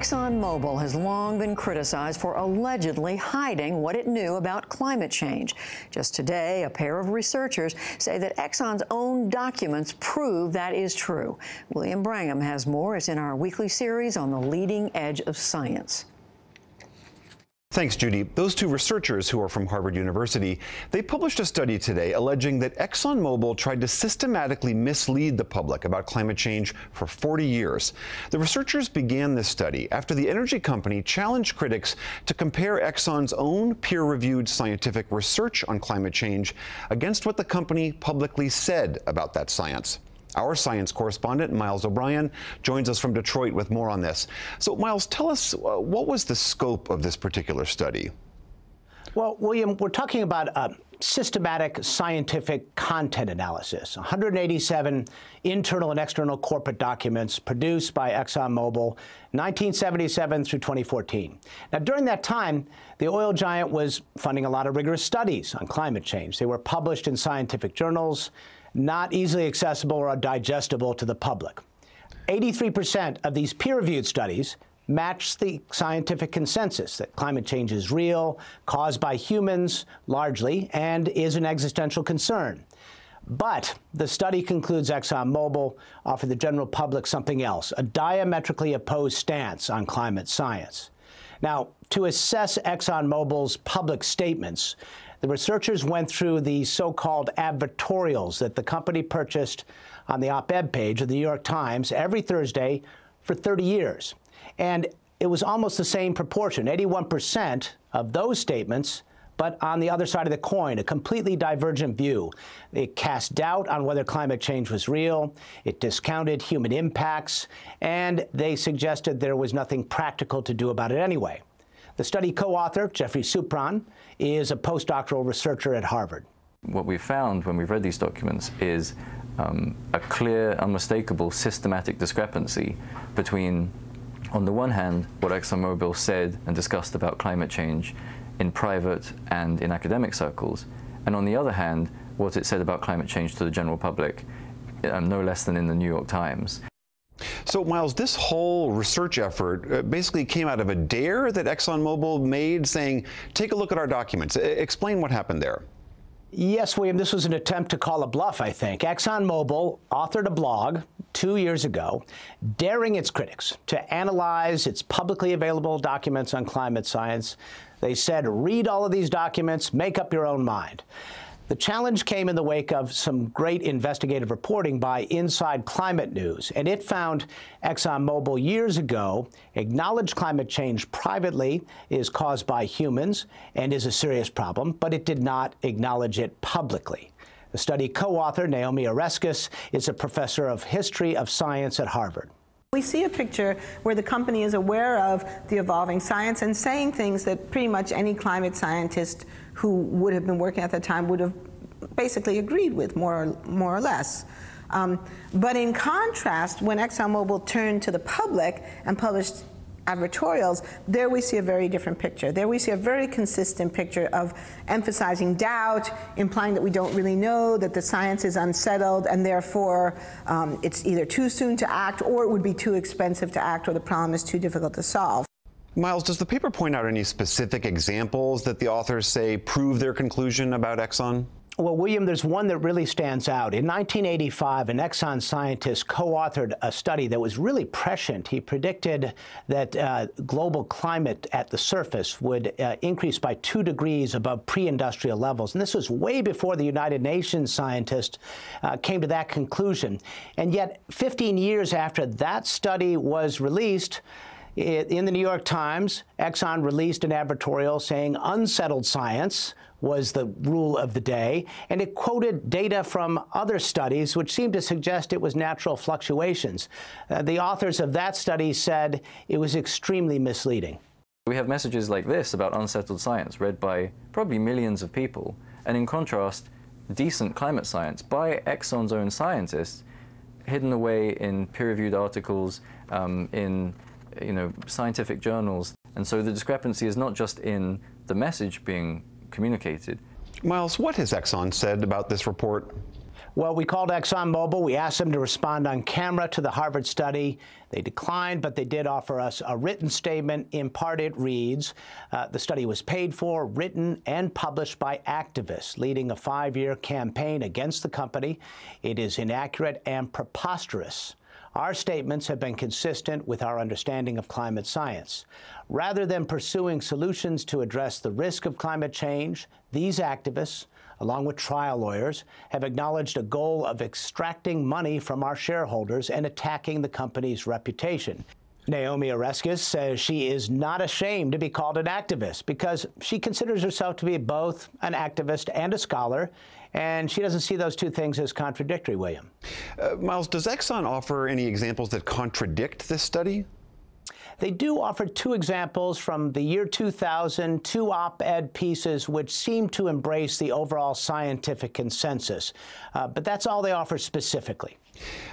ExxonMobil has long been criticized for allegedly hiding what it knew about climate change. Just today, a pair of researchers say that Exxon's own documents prove that is true. William Brangham has more. It's in our weekly series on the leading edge of science. Thanks, Judy. Those two researchers who are from Harvard University, they published a study today alleging that ExxonMobil tried to systematically mislead the public about climate change for 40 years. The researchers began this study after the energy company challenged critics to compare Exxon's own peer-reviewed scientific research on climate change against what the company publicly said about that science. Our science correspondent, Miles O'Brien, joins us from Detroit with more on this. So, Miles, tell us uh, what was the scope of this particular study? Well, William, we're talking about a systematic scientific content analysis 187 internal and external corporate documents produced by ExxonMobil 1977 through 2014. Now, during that time, the oil giant was funding a lot of rigorous studies on climate change. They were published in scientific journals not easily accessible or digestible to the public. 83% of these peer-reviewed studies match the scientific consensus that climate change is real, caused by humans largely, and is an existential concern. But the study concludes ExxonMobil offered the general public something else, a diametrically opposed stance on climate science. Now, to assess ExxonMobil's public statements, the researchers went through the so-called advertorials that the company purchased on the op-ed page of the New York Times every Thursday for 30 years. And it was almost the same proportion, 81% of those statements but on the other side of the coin, a completely divergent view. It cast doubt on whether climate change was real, it discounted human impacts, and they suggested there was nothing practical to do about it anyway. The study co-author, Geoffrey Supran, is a postdoctoral researcher at Harvard. What we've found when we've read these documents is um, a clear, unmistakable, systematic discrepancy between, on the one hand, what ExxonMobil said and discussed about climate change in private and in academic circles, and on the other hand, what it said about climate change to the general public, um, no less than in the New York Times. So, Miles, this whole research effort uh, basically came out of a dare that ExxonMobil made saying, take a look at our documents. explain what happened there. Yes, William, this was an attempt to call a bluff, I think. ExxonMobil authored a blog two years ago daring its critics to analyze its publicly available documents on climate science. They said, read all of these documents, make up your own mind. The challenge came in the wake of some great investigative reporting by Inside Climate News, and it found ExxonMobil years ago acknowledged climate change privately is caused by humans and is a serious problem, but it did not acknowledge it publicly. The study co-author, Naomi Oreskes, is a professor of history of science at Harvard. We see a picture where the company is aware of the evolving science and saying things that pretty much any climate scientist who would have been working at the time would have basically agreed with, more or, more or less. Um, but in contrast, when ExxonMobil turned to the public and published advertorials, there we see a very different picture. There we see a very consistent picture of emphasizing doubt, implying that we don't really know, that the science is unsettled, and therefore um, it's either too soon to act, or it would be too expensive to act, or the problem is too difficult to solve. Miles, does the paper point out any specific examples that the authors say prove their conclusion about Exxon? Well, William, there's one that really stands out. In 1985, an Exxon scientist co-authored a study that was really prescient. He predicted that uh, global climate at the surface would uh, increase by two degrees above pre-industrial levels. And this was way before the United Nations scientists uh, came to that conclusion. And yet, 15 years after that study was released, in the New York Times, Exxon released an advertorial saying unsettled science was the rule of the day, and it quoted data from other studies which seemed to suggest it was natural fluctuations. Uh, the authors of that study said it was extremely misleading. We have messages like this about unsettled science read by probably millions of people, and in contrast, decent climate science by Exxon's own scientists hidden away in peer-reviewed articles, um, in you know, scientific journals. And so the discrepancy is not just in the message being communicated. Miles, what has Exxon said about this report? Well, we called ExxonMobil. We asked them to respond on camera to the Harvard study. They declined, but they did offer us a written statement. In part, it reads uh, The study was paid for, written, and published by activists leading a five year campaign against the company. It is inaccurate and preposterous. Our statements have been consistent with our understanding of climate science. Rather than pursuing solutions to address the risk of climate change, these activists, along with trial lawyers, have acknowledged a goal of extracting money from our shareholders and attacking the company's reputation. Naomi Oreskes says she is not ashamed to be called an activist because she considers herself to be both an activist and a scholar, and she doesn't see those two things as contradictory, William. Uh, Miles, does Exxon offer any examples that contradict this study? They do offer two examples from the year 2000, two op ed pieces which seem to embrace the overall scientific consensus. Uh, but that's all they offer specifically.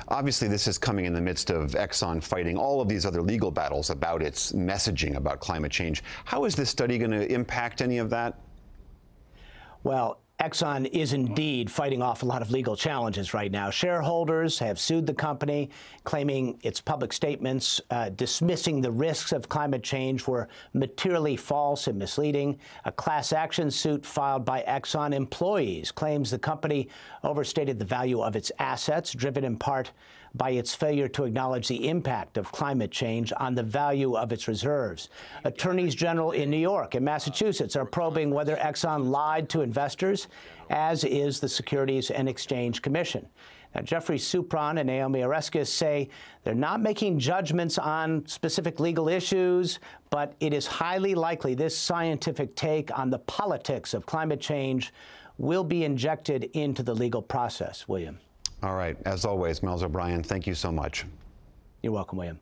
Obviously, this is coming in the midst of Exxon fighting all of these other legal battles about its messaging about climate change. How is this study going to impact any of that? Well, Exxon is indeed fighting off a lot of legal challenges right now. Shareholders have sued the company, claiming its public statements uh, dismissing the risks of climate change were materially false and misleading. A class action suit filed by Exxon employees claims the company overstated the value of its assets, driven in part by its failure to acknowledge the impact of climate change on the value of its reserves. Attorneys general in New York and Massachusetts are probing whether Exxon lied to investors, as is the Securities and Exchange Commission. Now, Geoffrey Supran and Naomi Oreskes say they're not making judgments on specific legal issues, but it is highly likely this scientific take on the politics of climate change will be injected into the legal process, William. All right. As always, Miles O'Brien, thank you so much. You're welcome, William.